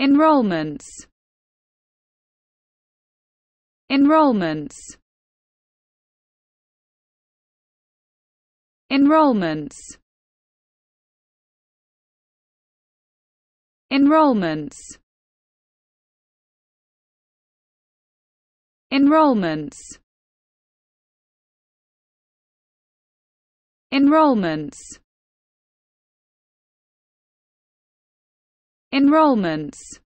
enrollments. Enrollments. Enrollments. Enrollments. Enrollments. Enrollments enrollments